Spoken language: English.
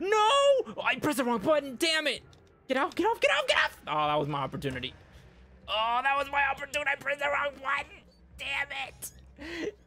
No! I pressed the wrong button. Damn it! Get off! Get off! Get off! Get off! Oh, that was my opportunity. Oh, that was my opportunity. I pressed the wrong button. Damn it! Damn it!